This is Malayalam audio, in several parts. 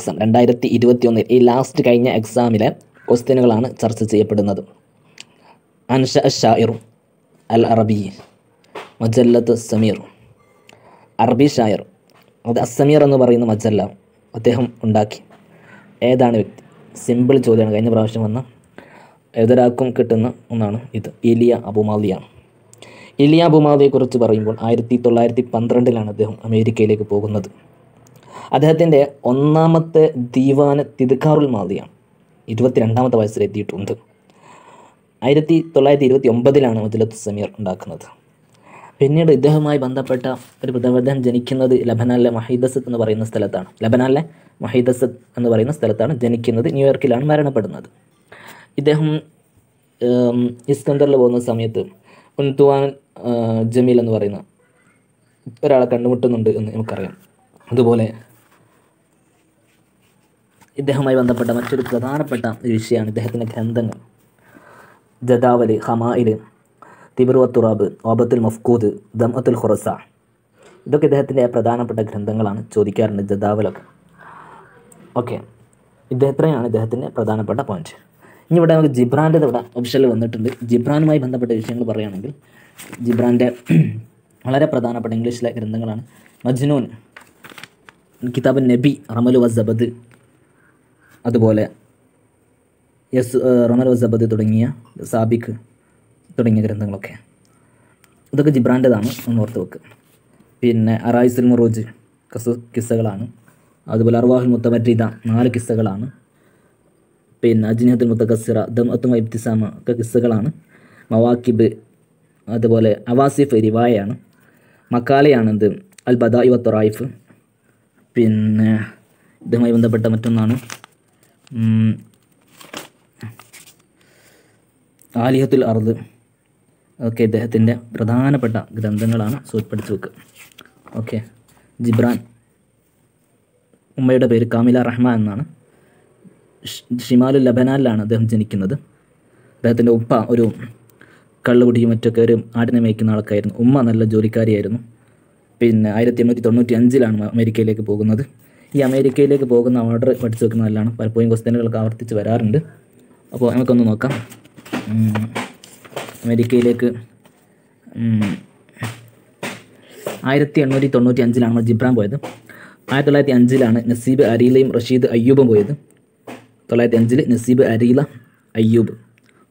എക്സാം. രണ്ടായിരത്തി ഇരുപത്തി ഒന്നിൽ ഈ ലാസ്റ്റ് കഴിഞ്ഞ എക്സാമിലെ ക്വസ്റ്റ്യനുകളാണ് ചർച്ച ചെയ്യപ്പെടുന്നത്. അൻഷ ഷായിറു അൽ അറബി മജല്ലത്ത് സമീർ അറബി ഷായർ. അത് അസമീർ എന്ന് പറയുന്ന മജല്ല അദ്ദേഹം ഉണ്ടാക്കി. ഏതാണ് വ്യക്തി? സിമ്പിൾ ചോദ്യമാണ്. കഴിഞ്ഞ പ്രാവശ്യം വന്ന ഏതൊരാൾക്കും കിട്ടുന്ന ഒന്നാണ് ഇത്. ഇലിയ അബുമാലിയാണ് ഇലിയ അബുമാലിയെക്കുറിച്ച് പറയുമ്പോൾ ആയിരത്തി തൊള്ളായിരത്തി പന്ത്രണ്ടിലാണ് അദ്ദേഹം അമേരിക്കയിലേക്ക് പോകുന്നത്. അദ്ദേഹത്തിന്റെ ഒന്നാമത്തെ ദീവാന തിദ്ക്കാറുൽ മാലിയാണ് ഇരുപത്തിരണ്ടാമത്തെ വയസ്സിലെത്തിയിട്ടുണ്ട്. ആയിരത്തി തൊള്ളായിരത്തി ഇരുപത്തി ഒമ്പതിലാണ് മുതലത്ത് സമീർ ഉണ്ടാക്കുന്നത്. പിന്നീട് ഇദ്ദേഹവുമായി ബന്ധപ്പെട്ട ഒരു പ്രധാന ജനിക്കുന്നത് ലബനാനിലെ മഹീദസത്ത് എന്ന് പറയുന്ന സ്ഥലത്താണ്. ലബനാനിലെ മഹീദസത്ത് എന്ന് പറയുന്ന സ്ഥലത്താണ് ജനിക്കുന്നത്. ന്യൂയോർക്കിലാണ് മരണപ്പെടുന്നത്. ഇദ്ദേഹം ഇസ്കന്ദറിൽ പോകുന്ന സമയത്ത് ഉൻതുവാൻ ജമീൽ എന്ന് പറയുന്ന ഒരാളെ കണ്ടുമുട്ടുന്നുണ്ട് എന്ന് നമുക്കറിയാം. അതുപോലെ ഇദ്ദേഹവുമായി ബന്ധപ്പെട്ട മറ്റൊരു പ്രധാനപ്പെട്ട വിഷയമാണ് ഇദ്ദേഹത്തിന്റെ ഗ്രന്ഥങ്ങൾ. ജദാവലി ഹമായിൽ തിബറുവത്തുറാബ് ഓബത്തുൽ മഫ്കൂദ് ദമത്തുൽ ഖുറസ. ഇതൊക്കെ ഇദ്ദേഹത്തിന്റെ പ്രധാനപ്പെട്ട ഗ്രന്ഥങ്ങളാണ് ചോദിക്കാറുണ്ട് ജദാവലൊക്കെ. ഓക്കെ. ഇദ്ദേഹത്തിനെയാണ് ഇദ്ദേഹത്തിന്റെ പ്രധാനപ്പെട്ട പോയിന്റ് ഇനി ഇവിടെ നമുക്ക് ജിബ്രാന്റെ ഇവിടെ ഒഫീഷ്യൽ വന്നിട്ടുണ്ട്. ജിബ്രാനുമായി ബന്ധപ്പെട്ട വിഷയങ്ങൾ പറയുകയാണെങ്കിൽ ജിബ്രാന്റെ വളരെ പ്രധാനപ്പെട്ട ഇംഗ്ലീഷിലെ ഗ്രന്ഥങ്ങളാണ് മജ്നൂൻ കിതാബ് നബി റമലു വസബദ് അതുപോലെ യസ് റൊമർ സബദ് തുടങ്ങിയ സാബിഖ് തുടങ്ങിയ ഗ്രന്ഥങ്ങളൊക്കെ. ഇതൊക്കെ ജിബ്രാന്റെതാണ് ഒന്ന് ഓർത്ത് വെക്കുക പിന്നെ അറായിസുൽ മുറോജ് കസ കിസ്സകളാണ്. അതുപോലെ അർവാഹുൽ മുത്തമരീദ നാല് കിസ്സകളാണ്. പിന്നെ അജ്നിഹത്തുൽ മുത്തക്കസിറ ദമത്തും ഇബ്തിസാമ ഒക്കെ കിസ്സകളാണ്. മവാക്കിബ് അതുപോലെ അവാസിഫ് റിവായയാണ് മക്കാലയാണ് അൽ അൽ ബദായി വത്തൊറായിഫ് പിന്നെ ഇതുമായി ബന്ധപ്പെട്ട മറ്റൊന്നാണ് ആലിഹത്തുൽ അർദ് ഒക്കെ ഇദ്ദേഹത്തിന്റെ പ്രധാനപ്പെട്ട ഗ്രന്ഥങ്ങളാണ് സൂ വെക്ക്. ഓക്കെ. ജിബ്രാൻ. ഉമ്മയുടെ പേര് കാമില റഹ്മ എന്നാണ്. ഷിമാലു ഷിമാലുൽ ലബനാനിലാണ് അദ്ദേഹം ജനിക്കുന്നത്. അദ്ദേഹത്തിന്റെ ഉപ്പ ഒരു കള്ളുകുടിയും മറ്റൊക്കെ ഒരു ആടിനെ മേയ്ക്കുന്ന ആൾക്കായിരുന്നു. ഉമ്മ നല്ല ജോലിക്കാരിയായിരുന്നു. പിന്നെ ആയിരത്തി എണ്ണൂറ്റി തൊണ്ണൂറ്റി അഞ്ചിലാണ് അമേരിക്കയിലേക്ക് പോകുന്നത്. ഈ അമേരിക്കയിലേക്ക് പോകുന്ന ഓർഡർ പഠിച്ചു വെക്കുന്ന നല്ലതാണ്. പലപ്പോഴും ക്വസ്റ്റ്യനുകൾക്ക് ആവർത്തിച്ച് വരാറുണ്ട്. അപ്പോൾ നമുക്കൊന്ന് നോക്കാം. അമേരിക്കയിലേക്ക് ആയിരത്തി എണ്ണൂറ്റി തൊണ്ണൂറ്റി അഞ്ചിലാണ് നമ്മൾ ജിബ്രാൻ പോയത്. ആയിരത്തി തൊള്ളായിരത്തി അഞ്ചിലാണ് നസീബ് അരീലയും റഷീദ് അയ്യൂബും പോയത്. തൊള്ളായിരത്തി അഞ്ചിൽ നസീബ് അരീല അയ്യൂബ്.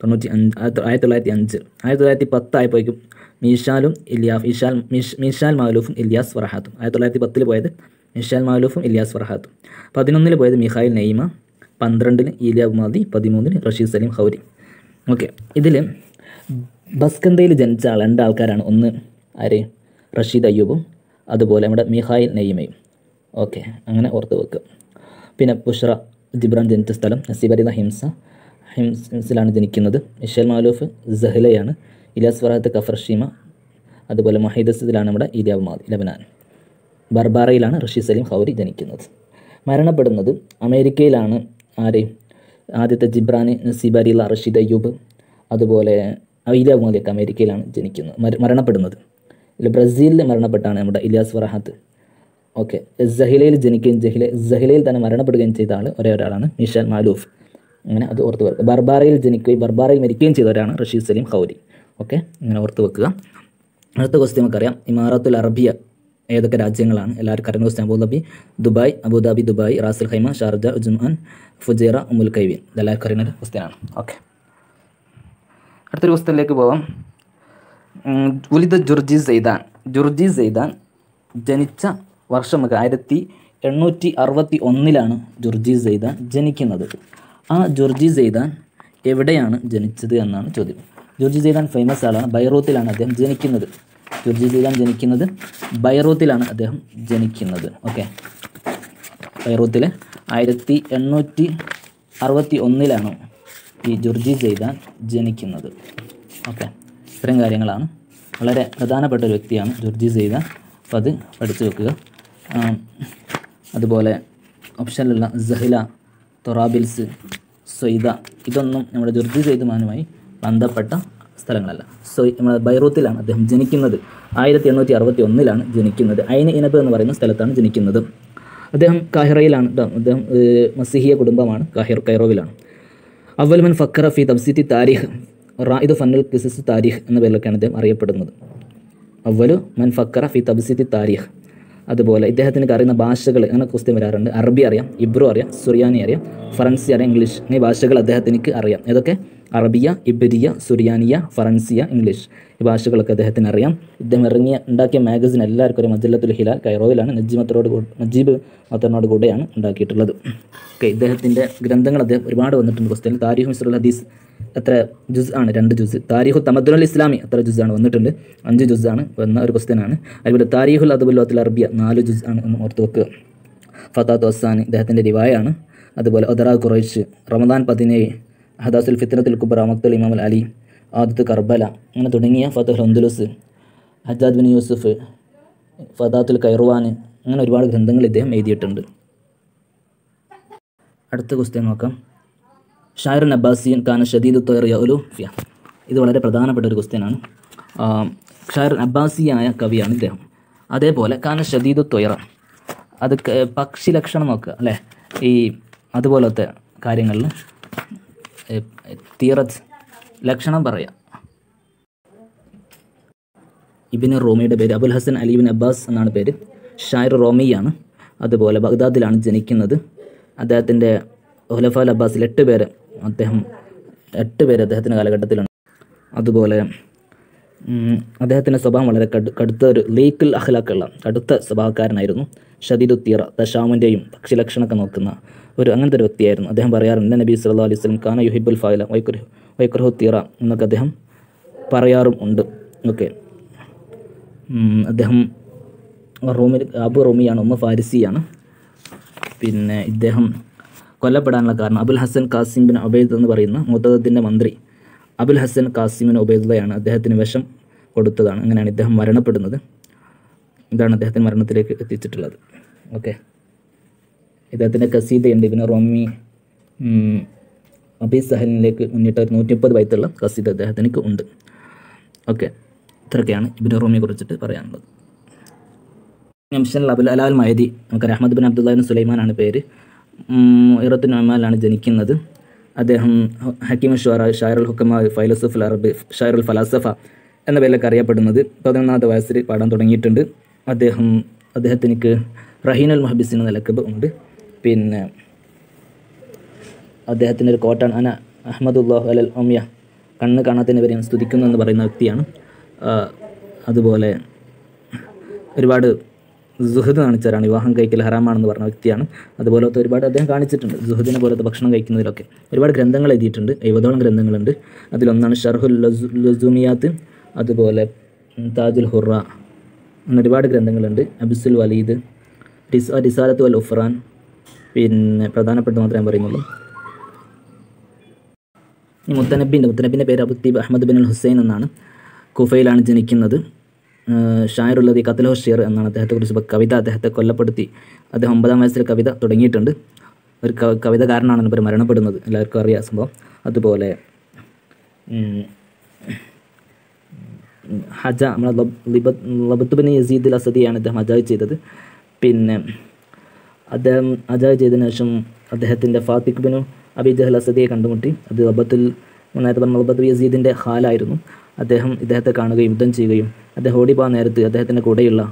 തൊണ്ണൂറ്റി അഞ്ച് ആയിരത്തി തൊള്ളായിരത്തി അഞ്ച് ആയിരത്തി തൊള്ളായിരത്തി പത്തായപ്പോഴേക്കും മീഷാലും ഇലിയാഫ് ഇഷാൽ മീഷ് മീഷാൽ മാലൂഫും ഇലിയാസ് ഫറഹാത്തും ആയിരത്തി തൊള്ളായിരത്തി പത്തിൽ പോയത് മിഷാൽ മാലൂഫും ഇലിയാസ് ഫർഹാത്തും. പതിനൊന്നിൽ പോയത് മിഹായിൽ നെയ്മ പന്ത്രണ്ടിന് ഈലിയാബ് മാദി പതിമൂന്നിന് റഷീദ് സലീം ഹൗരി. ഓക്കെ ഇതിൽ ബസ്കന്തയിൽ ജനിച്ച ആൾ രണ്ട് ആൾക്കാരാണ്. ഒന്ന് ആര്? റഷീദ് അയ്യൂബും അതുപോലെ നമ്മുടെ മിഹായിൽ നെയ്മയും. ഓക്കെ അങ്ങനെ ഓർത്ത് വെക്കുക പിന്നെ ബുഷ്ര ജിബ്രാൻ ജനിച്ച സ്ഥലം നസീബരിത ഹിംസ. ഹിംസിലാണ് ജനിക്കുന്നത്. മിഷൽ മാലൂഫ് സഹലയാണ്. ഇലാസ് ഫറാത്ത് കഫർഷീമ അതുപോലെ മഹീദസിലാണ് നമ്മുടെ ഇലിയാബ് മാദി ലബനാൻ. ബർബാറയിലാണ് റഷീദ് സലീം ഹൗരി ജനിക്കുന്നത്. മരണപ്പെടുന്നത് അമേരിക്കയിലാണ് ആര്? ആദ്യത്തെ ജിബ്രാൻ നസീബ് റഷീദ് അയ്യൂബ്. അതുപോലെ ഇലിയാബ് മാദിയൊക്കെ അമേരിക്കയിലാണ് ജനിക്കുന്നത് മര- മരണപ്പെടുന്നത്. ബ്രസീലിൽ മരണപ്പെട്ടാണ് നമ്മുടെ ഇലിയാസ് ഫറഹാത്ത് ഓക്കെ ജഹിലയിൽ ജനിക്കുകയും ജഹില ജഹിലയിൽ തന്നെ മരണപ്പെടുകയും ചെയ്ത ആൾ ഒരേ ഒരാളാണ് മിഷാൽ മാലൂഫ്. അങ്ങനെ അത് ഓർത്ത് വെക്കുക. ബർബാറയിൽ ജനിക്കുകയും ബർബാറയിൽ മരിക്കുകയും ചെയ്തവരാണ് റഷീദ് സലീം ഹൗരി ഓക്കെ അങ്ങനെ ഓർത്ത് വെക്കുക. അടുത്ത ക്വസ്റ്റ്യൻ നമുക്കറിയാം ഇമാറത്തുൽ അറബിയ ഏതൊക്കെ രാജ്യങ്ങളാണ്? എല്ലാവർക്കും അറിയുന്ന question Abu Dhabi Dubai Abu Dhabi Dubai Ras al Khaimah Sharjah Ajman Fujairah Umm al Quwain ഇതെല്ലാവർക്കും അറിയുന്ന ഒരു ക്വസ്റ്റ്യനാണ്. ഓക്കെ. അടുത്തൊരു ക്വസ്റ്റ്യനിലേക്ക് പോവാം. ഉലിദ് ജുർജി സെയ്ദാൻ. ജുർജി സെയ്ദാൻ ജനിച്ച വർഷം ആയിരത്തി എണ്ണൂറ്റി അറുപത്തി ഒന്നിലാണ് ജുർജി സെയ്ദാൻ ജനിക്കുന്നത്. ആ ജുർജി സെയ്ദാൻ എവിടെയാണ് ജനിച്ചത് എന്നാണ് ചോദ്യം. ജുർജി സെയ്ദാൻ ഫേമസ് ആളാണ്. ബൈറൂത്തിലാണ് അദ്ദേഹം ജനിക്കുന്നത്. സെയ്ദാൻ ജനിക്കുന്നത് ബൈറൂത്തിലാണ് അദ്ദേഹം ജനിക്കുന്നത്. ഓക്കെ ബൈറൂത്തിൽ ആയിരത്തി എണ്ണൂറ്റി അറുപത്തി ഒന്നിലാണ് ഈ ജോർജി സെയ്ദാൻ ജനിക്കുന്നത്. ഓക്കെ ഇത്തരം കാര്യങ്ങളാണ്. വളരെ പ്രധാനപ്പെട്ട ഒരു വ്യക്തിയാണ് ജോർജി സെയ്ദാൻ അപ്പോൾ അത് പഠിച്ചു വെക്കുക. അതുപോലെ ഓപ്ഷനിലുള്ള സഹില തൊറാബിൽസ് സൊയ്ദ ഇതൊന്നും നമ്മുടെ ജോർജി സെയ്ദുമാനുമായി ബന്ധപ്പെട്ട സ്ഥലങ്ങളല്ല. സോ ബൈറൂത്തിലാണ് അദ്ദേഹം ജനിക്കുന്നത്. ആയിരത്തി എണ്ണൂറ്റി അറുപത്തി ഒന്നിലാണ് ജനിക്കുന്നത്. അയിന് ഇനബ് എന്ന് പറയുന്ന സ്ഥലത്താണ് ജനിക്കുന്നത്. അദ്ദേഹം കാഹിറയിലാണ്. അദ്ദേഹം മസിഹിയ കുടുംബമാണ്. കാഹിർ കൈറോവിലാണ്. അവൽമൻ ഫക്കറ ഫി തബ്സിത്തി താരിഖ്. റായിദ് ഫന്നൽ കിസിസ് താരിഖ് എന്ന പേരിലൊക്കെയാണ് അദ്ദേഹം അറിയപ്പെടുന്നത്. അവലു മൻ ഫക്കറ ഫി തബ്സിത്തി താരിഖ്. അതുപോലെ ഇദ്ദേഹത്തിന് അറിയുന്ന ഭാഷകൾ അങ്ങനെ ക്വസ്റ്റ്യൻ വരാറുണ്ട്. അറബി അറിയാം ഇബ്രു അറിയാം സുറിയാനി അറിയാം ഫ്രൻസി അറിയാം ഇംഗ്ലീഷ്. എന്നീ ഭാഷകൾ അദ്ദേഹത്തിനിക്ക് അറിയാം. ഏതൊക്കെ? അറബിയ ഇബരിയ സുറിയാനിയ ഫറൻസിയ ഇംഗ്ലീഷ് ഈ ഭാഷകളൊക്കെ അദ്ദേഹത്തിന് അറിയാം. ഇദ്ദേഹം ഇറങ്ങിയ ഉണ്ടാക്കിയ മാഗസിൻ എല്ലാവർക്കും ഒരു മജ്ജല്ലത്തുൽ ഹിലാൽ കൈറോയിലാണ് നജീമത്തോട് നജീബ് മത്തറിനോട് കൂടെയാണ് ഉണ്ടാക്കിയിട്ടുള്ളത്. ഓക്കെ ഇദ്ദേഹത്തിന്റെ ഗ്രന്ഥങ്ങൾ അദ്ദേഹം ഒരുപാട് വന്നിട്ടുണ്ട്. പുസ്തകത്തിൽ താരിഖ് മിസ്രുൽ ഹദീസ് എത്ര ജുസ് ആണ്? രണ്ട് ജുസ്. താരിഖു തമദ്ദുൽ ഇസ്ലാമി എത്ര ജുസ് ആണ് വന്നിട്ടുണ്ട്? അഞ്ച് ജുസ് ആണ് വന്ന ഒരു പുസ്തകമാണ് അതുപോലെ താരിഖുൽ അദബുല്ലാത്തിൽ അറബിയ നാല് ജുസ് ആണ് എന്ന് ഓർത്ത് വെക്കുക. ഫത്താത്ത് വസ്സാൻ ഇദ്ദേഹത്തിന്റെ റിവായാണ് അതുപോലെ ഒദറ ഖുറൈഷ് റമദാൻ പതിനേഴ് ഹദാസുൽ ഫിത്നത്തുൽ കുബ്ര മക്തുൽ ഇമാം അലി ആദത്ത് കർബല അങ്ങനെ തുടങ്ങിയ ഫതഹുൽ ഹന്ദുലുസ് ഹജാദ് ബിൻ യൂസുഫ് ഫതാത്തുൽ കൈറുവാൻ അങ്ങനെ ഒരുപാട് ഗ്രന്ഥങ്ങൾ ഇദ്ദേഹം എഴുതിയിട്ടുണ്ട്. അടുത്ത ക്വസ്റ്റ്യൻ നോക്കാം. ഷായർ അബ്ബാസിയൻ ഖാന ഷദീദ് തൊയറിയ ഫിയ ഇത് വളരെ പ്രധാനപ്പെട്ട ഒരു ക്വസ്റ്റ്യനാണ് ഷായർ അബ്ബാസിയായ കവിയാണ് ഇദ്ദേഹം. അതേപോലെ ഖാന ഷദീദ് തൊയറ അത് പക്ഷി ലക്ഷണം നോക്കുക അല്ലേ? ഈ അതുപോലത്തെ കാര്യങ്ങളിൽ തീറത്ത് ലക്ഷണം പറയാം. ഇബിന് റോമിയുടെ പേര് അബുൽ ഹസൻ അലിബിൻ അബ്ബാസ് എന്നാണ് പേര്. ഷായർ റോമിയാണ്. അതുപോലെ ബഗ്ദാദിലാണ് ജനിക്കുന്നത്. അദ്ദേഹത്തിന്റെ ഹുലഫാൽ അബ്ബാസിൽ എട്ട് പേര് അദ്ദേഹം എട്ട് പേര് അദ്ദേഹത്തിന്റെ കാലഘട്ടത്തിലുണ്ട്. അതുപോലെ അദ്ദേഹത്തിന്റെ സ്വഭാവം വളരെ കടു കടുത്ത ഒരു ലീക്കിൽ അഹ്ലാക്കുള്ള കടുത്ത സ്വഭാവക്കാരനായിരുന്നു. ഷദീദു തീറ തഷാമിന്റെയും പക്ഷിലക്ഷണമൊക്കെ നോക്കുന്ന ഒരു അങ്ങനത്തെ ഒരു വ്യക്തിയായിരുന്നു. അദ്ദേഹം പറയാറുണ്ട് നബി സല്ലാ അലൈഹി സ്വലം ഖാന യുഹിബുൽ ഫായില വൈക്കുർ വൈക്കുർഹു തീറ എന്നൊക്കെ അദ്ദേഹം പറയാറും ഉണ്ട് ഓക്കെ അദ്ദേഹം റൂമിൽ അബു റൂമിയാണ് ഉമ്മ ഫാരിസിയാണ്. പിന്നെ ഇദ്ദേഹം കൊല്ലപ്പെടാനുള്ള കാരണം Abul Hasan Qasim bin Ubaid എന്ന് പറയുന്ന മുത്തദത്തിന്റെ മന്ത്രി അബുൽ ഹസൻ കാസിമിൻ ഒബൈദുള്ളയാണ് അദ്ദേഹത്തിന് വിഷം കൊടുത്തതാണ്. അങ്ങനെയാണ് ഇദ്ദേഹം മരണപ്പെടുന്നത്. ഇതാണ് അദ്ദേഹത്തിന് മരണത്തിലേക്ക് എത്തിച്ചിട്ടുള്ളത്. ഓക്കെ ഇദ്ദേഹത്തിന്റെ കസീതയുണ്ട് ഇബിന് റോമി അബി സഹലിനിലേക്ക് മുന്നിട്ട് നൂറ്റി മുപ്പത് വയത്തുള്ള കസീദ അദ്ദേഹത്തിന് ഉണ്ട്. ഓക്കെ ഇത്രയൊക്കെയാണ് ഇബിന് റോമിയെ കുറിച്ചിട്ട് പറയാനുള്ളത്. നംഷൻ അബുൽ അലാൽ മഹദി നമുക്ക് അഹമ്മദ് ബിൻ അബ്ദുല്ലാഹിൻ സുലൈമാനാണ് പേര്. ഇറത്തു അമാലാണ് ജനിക്കുന്നത്. അദ്ദേഹം ഹക്കീം ഷുറ ഷായറുൽ ഹുക്കമ ഫൈലസഫുൽ അറബ് ഷായറുൽ ഫലാസഫ എന്ന പേരിലൊക്കെ അറിയപ്പെടുന്നത് പതിനൊന്നാമത്തെ വയസ്സിൽ പാടാൻ തുടങ്ങിയിട്ടുണ്ട്. അദ്ദേഹം അദ്ദേഹത്തിനിക്ക് റഹീനുൽ മഹബിസ് എന്ന നിലയ്ക്ക് ഉണ്ട്. പിന്നെ അദ്ദേഹത്തിന്റെ ഒരു കോട്ടാണ്. അന അഹമ്മദുല്ലാഹു അലൽ ഒമ്യ കണ്ണ് കാണാത്തതിനെ ഞാൻ സ്തുതിക്കുന്നു എന്ന് പറയുന്ന വ്യക്തിയാണ്. അതുപോലെ ഒരുപാട് സുഹൃദ് കാണിച്ചവരാണ്. വിവാഹം കഴിക്കൽ ഹറാമാണെന്ന് പറഞ്ഞ വ്യക്തിയാണ്. അതുപോലത്തെ ഒരുപാട് അദ്ദേഹം കാണിച്ചിട്ടുണ്ട്. സുഹൃദിനെ പോലത്തെ ഭക്ഷണം കഴിക്കുന്നതിലൊക്കെ. ഒരുപാട് ഗ്രന്ഥങ്ങൾ എഴുതിയിട്ടുണ്ട്. എഴുപതോളം ഗ്രന്ഥങ്ങളുണ്ട്. അതിലൊന്നാണ് ഷർഹുൽ ലസു- ലസുമിയാത്ത്. അതുപോലെ താജുൽ ഹുറ അങ്ങനെ ഒരുപാട് ഗ്രന്ഥങ്ങളുണ്ട്. അബിസുൽ വലീദ് റിസ ഡിസാലത്ത് വൽ ഉഫ്രാൻ പിന്നെ പ്രധാനപ്പെട്ട മാത്രമേ ഞാൻ പറയുന്നുള്ളൂ. മുത്തനബിന്റെ മുത്തനബിന്റെ പേര് Abu Tayyib Ahmad bin al Hussain എന്നാണ്. കുഫയിലാണ് ജനിക്കുന്നത്. ഷായറുള്ളത് കത്തൽ ഹുഷീർ എന്നാണ് അദ്ദേഹത്തെക്കുറിച്ച് കവിത അദ്ദേഹത്തെ കൊല്ലപ്പെടുത്തി. അദ്ദേഹം ഒമ്പതാം വയസ്സിൽ കവിത തുടങ്ങിയിട്ടുണ്ട്. ഒരു കവിത കാരണമാണ് ഇവർ മരണപ്പെടുന്നത്. എല്ലാവർക്കും അറിയാം സംഭവം. അതുപോലെ ഹജ നമ്മളെ ലബത്തുബിന് യസീദ് അസദിയാണ് അദ്ദേഹം ഹജായ് ചെയ്തത്. പിന്നെ അദ്ദേഹം ഹജായ് ചെയ്തതിനു ശേഷം അദ്ദേഹത്തിന്റെ ഫാത്തിഖ് ബിനു അബി ജഹൽ അസദിയെ കണ്ടുമുട്ടി. അത് ലബത്തുൽ നേരത്തെ പറഞ്ഞ ലബത്തുൽ യസീദിന്റെ ഹാലായിരുന്നു. അദ്ദേഹം ഇദ്ദേഹത്തെ കാണുകയും യുദ്ധം ചെയ്യുകയും അദ്ദേഹം ഓടിപ്പോ നേരത്ത് അദ്ദേഹത്തിന്റെ കൂടെയുള്ള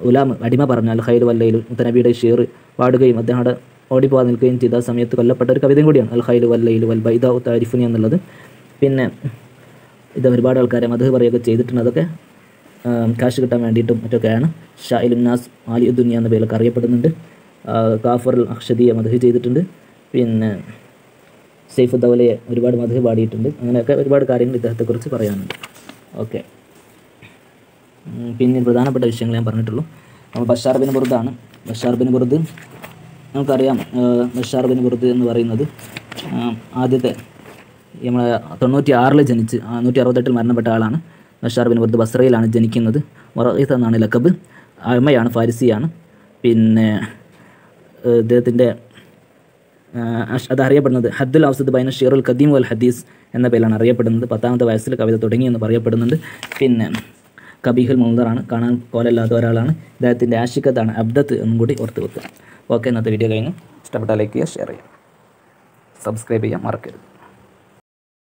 ഉലാം അടിമ പറഞ്ഞാൽ ഖൈർ വല്ലയിൽ മുത്തനബിയുടെ ഷീർ പാടുകയും അദ്ദേഹം അവിടെ ഓടിപ്പോകാൻ നിൽക്കുകയും ചെയ്ത സമയത്ത് കൊല്ലപ്പെട്ട ഒരു കവിതയും കൂടിയാണ് അൽ ഖൈർ വല്ലയിൽ വൽ ബൈദ താരിഫുനി എന്നുള്ളത്. പിന്നെ ഇത് ഒരുപാട് ആൾക്കാരെ മധു പറയുകയൊക്കെ ചെയ്തിട്ടുണ്ട്. അതൊക്കെ കാശ് കിട്ടാൻ വേണ്ടിയിട്ടും മറ്റൊക്കെയാണ്. ഷാ നാസ് ആലി ദുനിയ എന്ന പേരിലൊക്കെ അറിയപ്പെടുന്നുണ്ട്. കാഫറിൽ അക്ഷതിയെ മധു ചെയ്തിട്ടുണ്ട്. പിന്നെ സെയ്ഫ് ദൗലയെ ഒരുപാട് മധു പാടിയിട്ടുണ്ട്. അങ്ങനെയൊക്കെ ഒരുപാട് കാര്യങ്ങൾ ഇദ്ദേഹത്തെക്കുറിച്ച് പറയാനുണ്ട്. ഓക്കെ. പിന്നെ പ്രധാനപ്പെട്ട വിഷയങ്ങൾ ഞാൻ പറഞ്ഞിട്ടുള്ളൂ. നമ്മൾ ബഷാർ ബിൻ ബുർദാണ്. ബഷാർ ബിൻ ബുർദ് നമുക്കറിയാം ബഷാർ ബിൻ ബുർദ് എന്ന് പറയുന്നത് ആദ്യത്തെ നമ്മളെ തൊണ്ണൂറ്റി ആറിൽ ജനിച്ച് നൂറ്റി അറുപത്തെട്ടിൽ മരണപ്പെട്ട ആളാണ്. ബഷാർ ബിൻ വർദ് ബസ്രയിലാണ് ജനിക്കുന്നത്. മൊറീസ് എന്നാണ് ലക്കബ് അമ്മയാണ് ഫാരിസിയാണ്. പിന്നെ ഇദ്ദേഹത്തിന്റെ അത് അറിയപ്പെടുന്നത് ഹദ്ദുൽ ഔസദ് ബൈന ഷീറുൽ ഖദീം വൽ ഹദീസ് എന്ന പേരിലാണ് അറിയപ്പെടുന്നത്. പത്താമത്തെ വയസ്സിൽ കവിത തുടങ്ങി എന്ന് പറയപ്പെടുന്നുണ്ട്. പിന്നെ കബീഹുൽ മുന്തറാണ് കാണാൻ കോലല്ലാത്ത ഒരാളാണ്. ഇദ്ദേഹത്തിന്റെ ആഷിക്കത്താണ് അബ്ദത്ത് എന്നും കൂടി ഓർത്ത് വെക്കുക. ഓക്കെ ഇന്നത്തെ വീഡിയോ കഴിഞ്ഞു. ഇഷ്ടപ്പെട്ടാൽ ലൈക്ക് ചെയ്യുക ഷെയർ ചെയ്യുക. സബ്സ്ക്രൈബ് ചെയ്യാൻ മറക്കരുത്.